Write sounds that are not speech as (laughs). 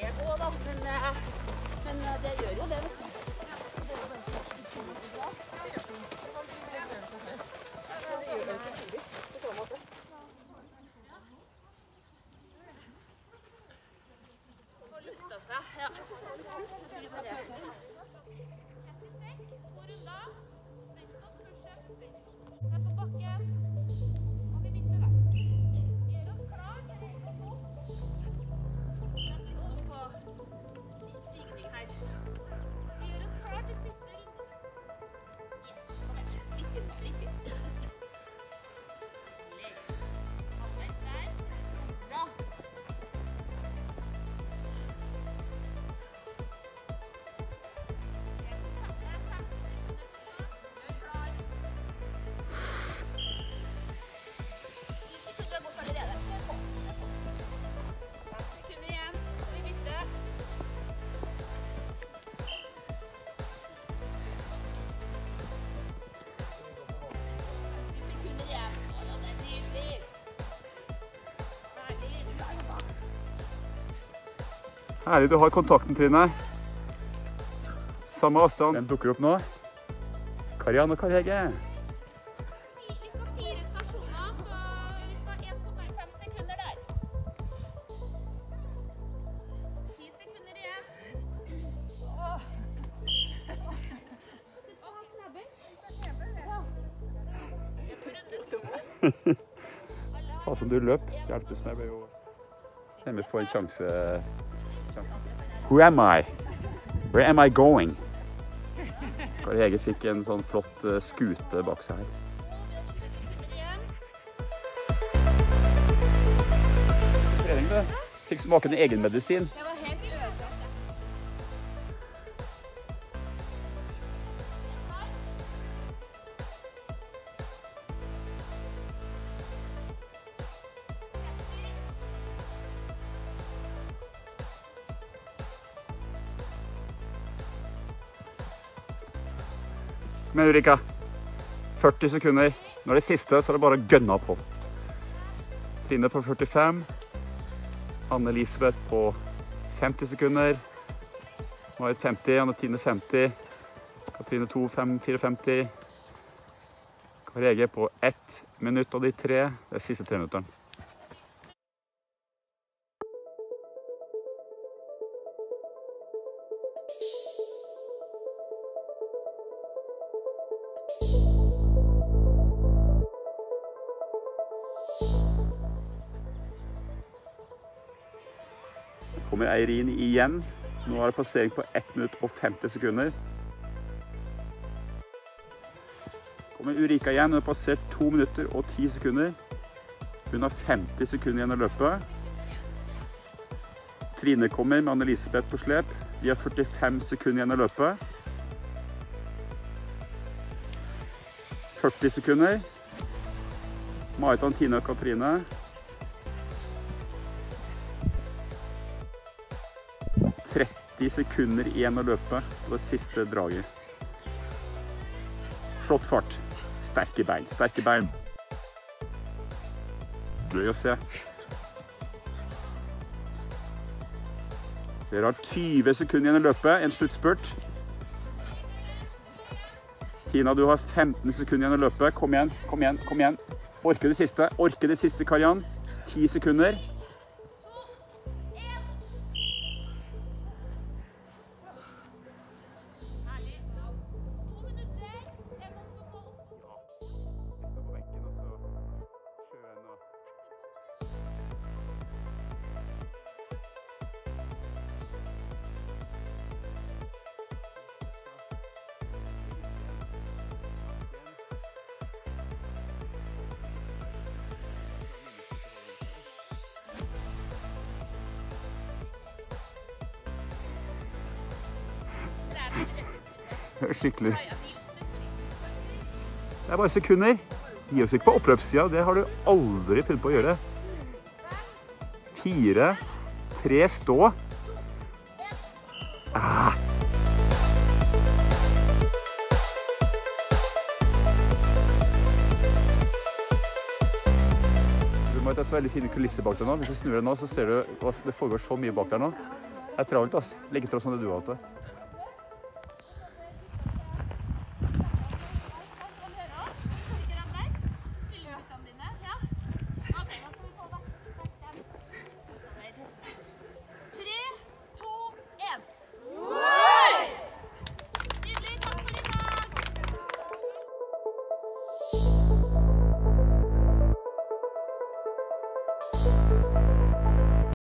Men, da. men men det gjør jo det, Det du. Får lufta seg, ja. Jeg tror på Sekunder Herlig du har kontakten, Trine. Samme avstand. Hvem dukker opp nå? Karianne og Karl Hege. Vi skal ha fire stasjoner, vi skal ha én på hver fem sekunder der. Ti sekunder igjen. Åh. Åh, knebber. Ja. Jeg pustet tomme. Hva som du løp, hjelpes meg ved å Hvem få en sjanse. Who am I? Where am I going? Karl Hege fikk en sånn flott eh, skute bak seg her. Vi har 20 sekunder igjen. Trening, du. Fikk smake en egenmedisin. Jeg Men Ulrika, 40 sekunder. Det er siste, så er det bare å gønne på. Trine på 45. Anne-Elisabeth på 50 sekunder. Marit 50, Anne Tine 50. Katrine 2, 5, 54. Kari Ege på 1 minutt og de tre. Det er siste treminutteren. Kommer Eirin igjen. Nå er det passering på 1 minutt og 50 sekunder. Kommer Urika igjen. Hun har passert 2 minutter og 10 sekunder. Hun har 50 sekunder igjen å løpe. Trine kommer med Anne-Elisabeth på slep. De har 45 sekunder igjen å løpe. 40 sekunder. Marit, Tine og Katrine 30 sekunder igjen å løpe på det siste draget. Flott fart. Sterke bein, sterke bein. Gøy å se. Dere har 20 sekunder igjen å løpe, en sluttspurt. Tina, du har 15 sekunder igjen å løpe. Kom igjen, kom igjen, kom igjen. Orke det siste. Orke det siste, Karian. 10 sekunder. (laughs) Skikkelig. Det er bare sekunder. Gi oss ikke på oppløpssida. Det har du aldri funnet på å gjøre. Fire, tre, stå. Ah. Må ha så veldig fine kulisser bak deg nå. Hvis du snur deg nå, så ser du hva- det foregår så mye bak der nå. Det er travelt, Legg Like travelt som det du har hatt det.